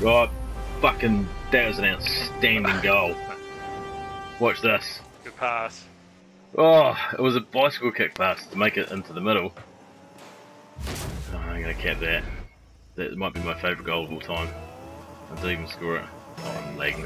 Right, fucking, that was an outstanding goal. Watch this. Good pass. Oh, it was a bicycle kick pass to make it into the middle. Oh, I'm gonna cap that. That might be my favourite goal of all time. I didn't even score it. Oh, I'm lagging.